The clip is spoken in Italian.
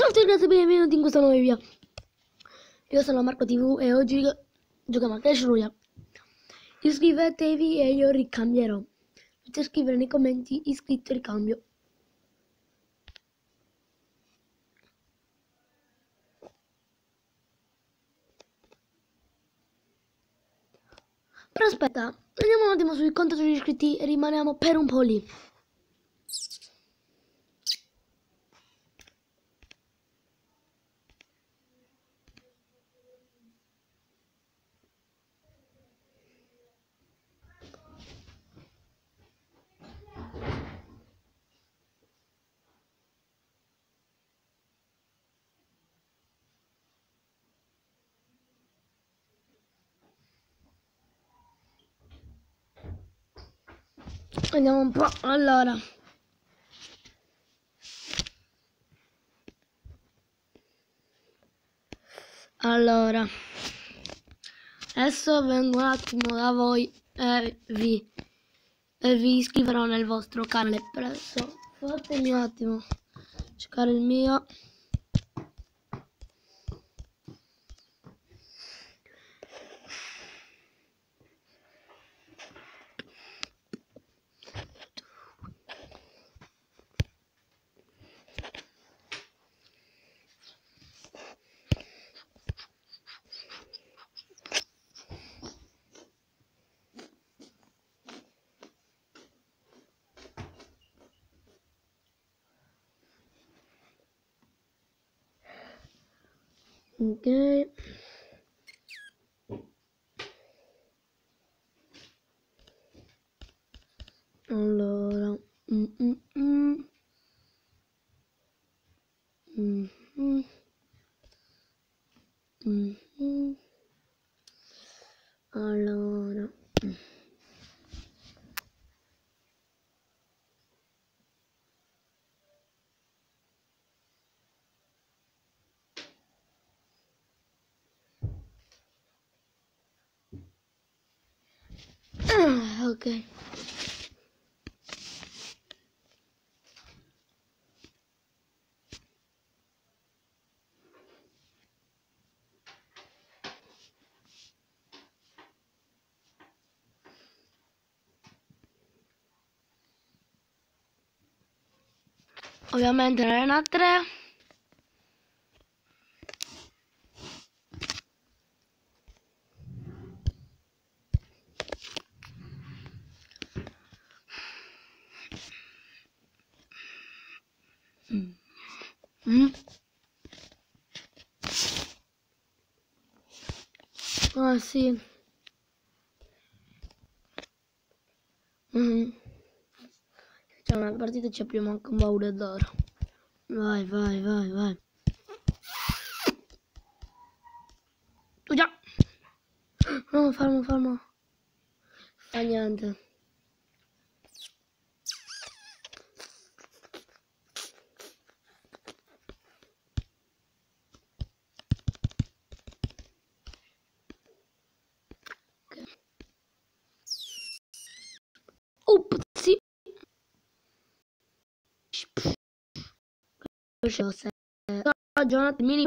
Tutti ragazzi, benvenuti in questa nuova video. Io sono Marco TV e oggi giochiamo a Clash Royale. Iscrivetevi e io ricambierò. Potete scrivere nei commenti iscritto ricambio. Però aspetta, andiamo un attimo sul conto degli iscritti e rimaniamo per un po' lì. Vediamo un po'. Allora. Allora. Adesso vengo un attimo da voi e vi, e vi iscriverò nel vostro canale presso. Fatemi un attimo cercare il mio. Ok. Allora. Mm, mm, mm. Mhm. Mhm. Allora. Ok. Ovviamente l'arena 3. Mm. Mm. Ah sì. Mm. C'è una partita ci apriamo anche un baule d'oro. Vai, vai, vai, vai. Tu già. No, fermo, fermo. Fa niente. show Jonathan, mini.